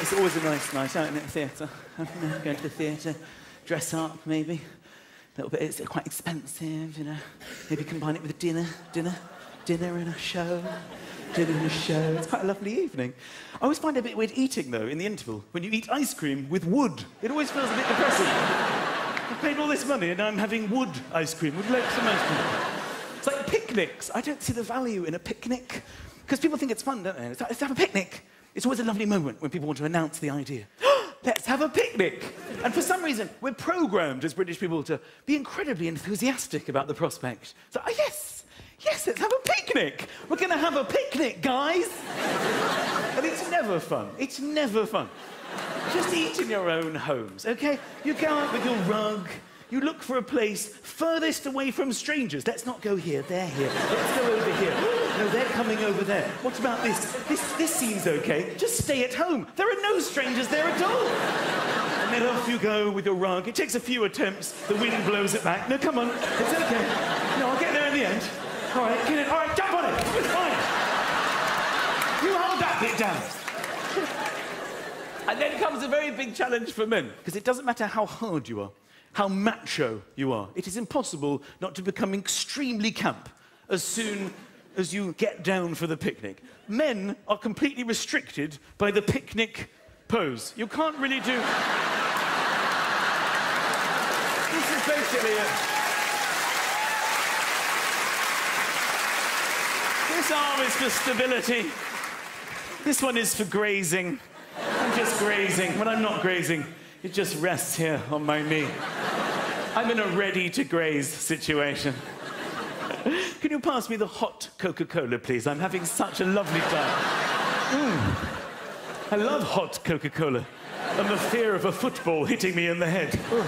It's always a nice night out in the theatre. Going to the theatre, dress up maybe. A little bit, it's quite expensive, you know. Maybe combine it with a dinner, dinner, dinner and a show, dinner and a show. It's quite a lovely evening. I always find it a bit weird eating, though, in the interval, when you eat ice cream with wood. It always feels a bit depressing. I've paid all this money and I'm having wood ice cream with loads of ice cream. It's like picnics. I don't see the value in a picnic. Because people think it's fun, don't they? It's like, let's have a picnic. It's always a lovely moment when people want to announce the idea. let's have a picnic. And for some reason, we're programmed as British people to be incredibly enthusiastic about the prospect. So, oh, yes, yes, let's have a picnic. We're going to have a picnic, guys. and it's never fun. It's never fun. Just eat in your own homes, okay? You go out with your rug, you look for a place furthest away from strangers. Let's not go here, they're here. Let's go over here. No, over there. What about this? This, this seems okay. Just stay at home. There are no strangers there at all. And then off you go with your rug. It takes a few attempts. The wind blows it back. No, come on. It's okay. No, I'll get there in the end. All right, get it. All right, jump on it. It's fine. You hold that bit down. And then comes a very big challenge for men, because it doesn't matter how hard you are how macho you are. It is impossible not to become extremely camp as soon as you get down for the picnic. Men are completely restricted by the picnic pose. You can't really do. this is basically it. This arm is for stability. This one is for grazing. I'm just grazing. When I'm not grazing, it just rests here on my knee. I'm in a ready to graze situation. Can you pass me the hot Coca Cola, please? I'm having such a lovely time. Mm. I love hot Coca Cola and the fear of a football hitting me in the head. Ooh.